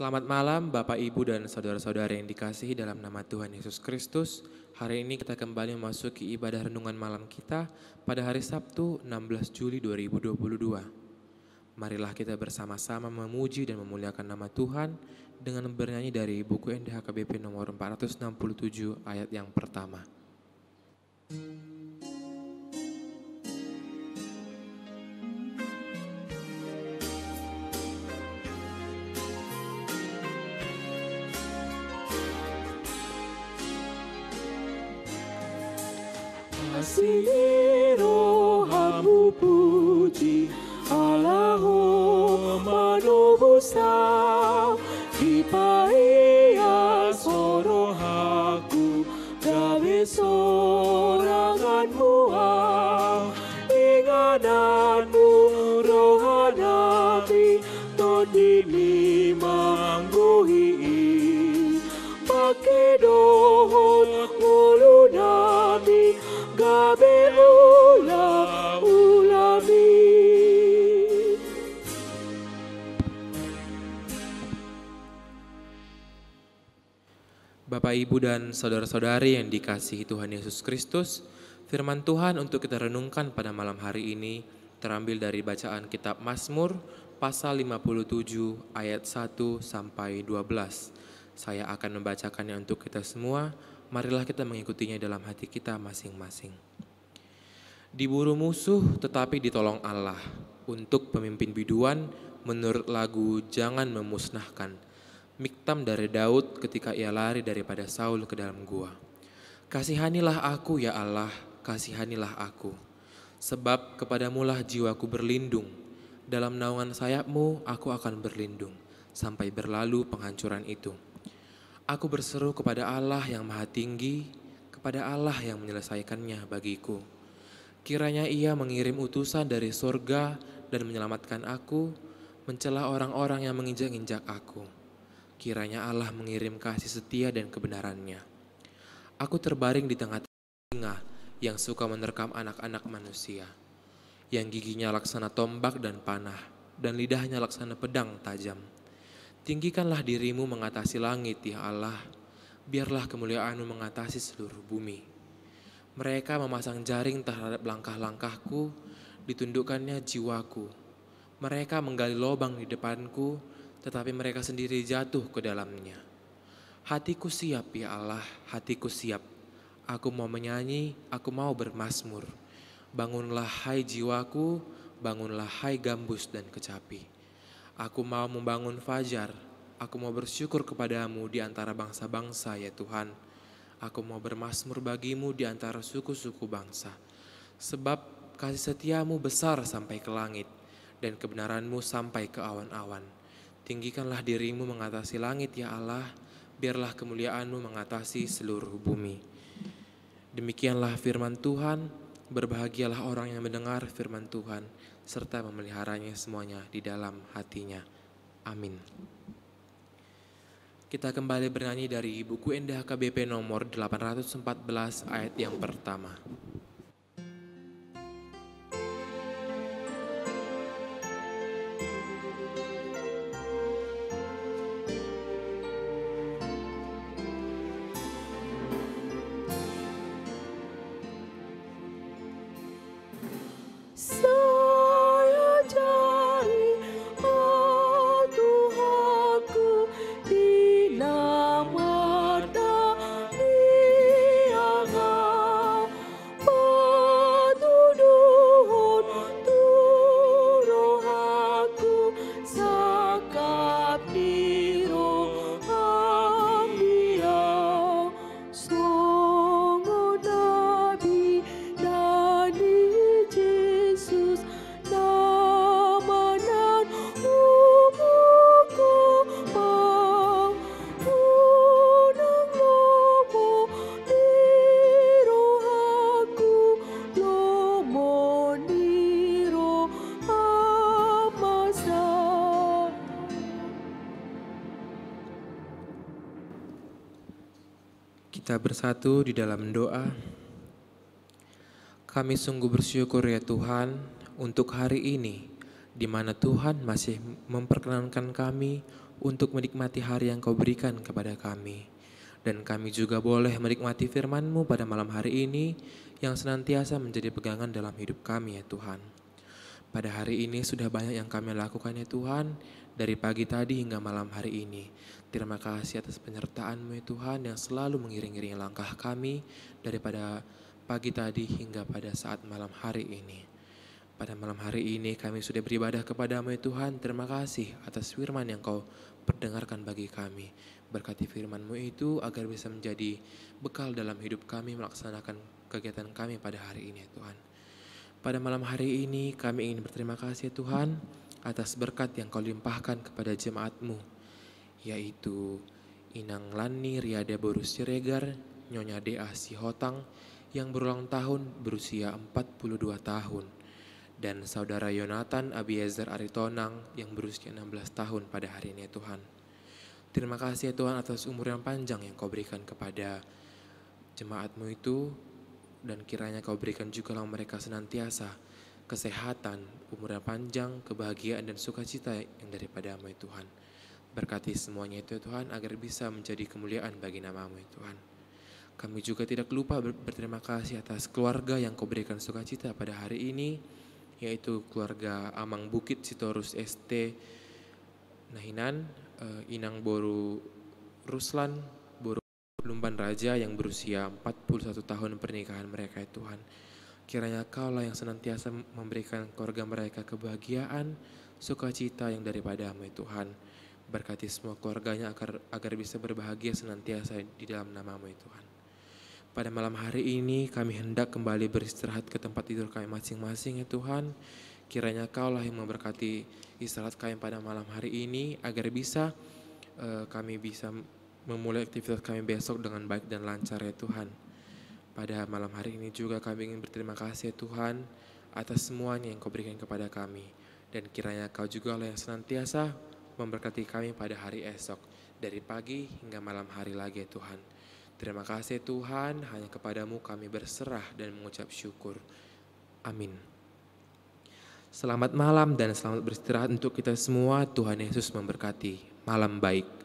Selamat malam Bapak Ibu dan saudara-saudara yang dikasihi dalam nama Tuhan Yesus Kristus. Hari ini kita kembali memasuki ibadah renungan malam kita pada hari Sabtu 16 Juli 2022. Marilah kita bersama-sama memuji dan memuliakan nama Tuhan dengan bernyanyi dari buku NDHKBP nomor 467 ayat yang pertama. Rohamu Asiro hamupuji Alaho manobusa Bapak, Ibu, dan saudara-saudari yang dikasihi Tuhan Yesus Kristus, firman Tuhan untuk kita renungkan pada malam hari ini terambil dari bacaan kitab Mazmur pasal 57 ayat 1 sampai 12. Saya akan membacakannya untuk kita semua. Marilah kita mengikutinya dalam hati kita masing-masing. Diburu musuh tetapi ditolong Allah. Untuk pemimpin biduan menurut lagu Jangan Memusnahkan. Miktam dari Daud ketika ia lari daripada Saul ke dalam gua. Kasihanilah aku ya Allah, kasihanilah aku. Sebab kepadamulah jiwaku berlindung. Dalam naungan sayapmu aku akan berlindung sampai berlalu penghancuran itu. Aku berseru kepada Allah yang maha tinggi, kepada Allah yang menyelesaikannya bagiku. Kiranya ia mengirim utusan dari sorga dan menyelamatkan aku, mencela orang-orang yang menginjak-injak aku. Kiranya Allah mengirim kasih setia dan kebenarannya. Aku terbaring di tengah singa yang suka menerkam anak-anak manusia, yang giginya laksana tombak dan panah, dan lidahnya laksana pedang tajam. Tinggikanlah dirimu mengatasi langit, ya Allah. Biarlah kemuliaanmu mengatasi seluruh bumi. Mereka memasang jaring terhadap langkah-langkahku, ditundukkannya jiwaku. Mereka menggali lubang di depanku, tetapi mereka sendiri jatuh ke dalamnya. Hatiku siap, ya Allah, hatiku siap. Aku mau menyanyi, aku mau bermasmur. Bangunlah hai jiwaku, bangunlah hai gambus dan kecapi. Aku mau membangun fajar, aku mau bersyukur kepadamu di antara bangsa-bangsa ya Tuhan. Aku mau bermasmur bagimu di antara suku-suku bangsa. Sebab kasih setiamu besar sampai ke langit dan kebenaranmu sampai ke awan-awan. Tinggikanlah dirimu mengatasi langit ya Allah, biarlah kemuliaanmu mengatasi seluruh bumi. Demikianlah firman Tuhan, berbahagialah orang yang mendengar firman Tuhan, serta memeliharanya semuanya di dalam hatinya. Amin. Kita kembali bernyanyi dari buku Endah KBP nomor 814 ayat yang pertama. Kita bersatu di dalam doa. Kami sungguh bersyukur ya Tuhan untuk hari ini di mana Tuhan masih memperkenankan kami untuk menikmati hari yang kau berikan kepada kami. Dan kami juga boleh menikmati firman-Mu pada malam hari ini yang senantiasa menjadi pegangan dalam hidup kami ya Tuhan. Pada hari ini sudah banyak yang kami lakukan ya Tuhan, dari pagi tadi hingga malam hari ini. Terima kasih atas penyertaan-Mu ya Tuhan yang selalu mengiring-iringi langkah kami daripada pagi tadi hingga pada saat malam hari ini. Pada malam hari ini kami sudah beribadah kepadamu ya Tuhan. Terima kasih atas firman yang kau perdengarkan bagi kami. Berkati firman-Mu itu agar bisa menjadi bekal dalam hidup kami melaksanakan kegiatan kami pada hari ini ya Tuhan. Pada malam hari ini kami ingin berterima kasih ya Tuhan atas berkat yang kau limpahkan kepada jemaat-Mu, yaitu Inang Lani Riada Borus Ciregar, Nyonya Dea Sihotang yang berulang tahun berusia 42 tahun, dan Saudara Yonatan Abiezer Aritonang yang berusia 16 tahun pada hari ini ya Tuhan. Terima kasih ya Tuhan atas umur yang panjang yang kau berikan kepada jemaat-Mu itu, dan kiranya kau berikan juga mereka senantiasa kesehatan, umur yang panjang, kebahagiaan dan sukacita yang daripadamu ya Tuhan. Berkati semuanya itu ya Tuhan agar bisa menjadi kemuliaan bagi namamu ya Tuhan. Kami juga tidak lupa ber- berterima kasih atas keluarga yang kau berikan sukacita pada hari ini, yaitu keluarga Amang Bukit Sitorus ST Nahinan, eh, Inang Boru Ruslan, Lumban Raja yang berusia 41 tahun pernikahan mereka ya Tuhan. Kiranya kaulah yang senantiasa memberikan keluarga mereka kebahagiaan, sukacita yang daripadamu ya Tuhan. Berkati semua keluarganya agar, agar bisa berbahagia senantiasa di dalam namamu ya Tuhan. Pada malam hari ini kami hendak kembali beristirahat ke tempat tidur kami masing-masing ya Tuhan. Kiranya kaulah yang memberkati istirahat kami pada malam hari ini agar bisa eh, kami bisa memulai aktivitas kami besok dengan baik dan lancar ya Tuhan. Pada malam hari ini juga kami ingin berterima kasih ya Tuhan atas semuanya yang kau berikan kepada kami. Dan kiranya kau juga lah yang senantiasa memberkati kami pada hari esok. Dari pagi hingga malam hari lagi ya Tuhan. Terima kasih Tuhan, hanya kepadamu kami berserah dan mengucap syukur. Amin. Selamat malam dan selamat beristirahat untuk kita semua. Tuhan Yesus memberkati. Malam baik.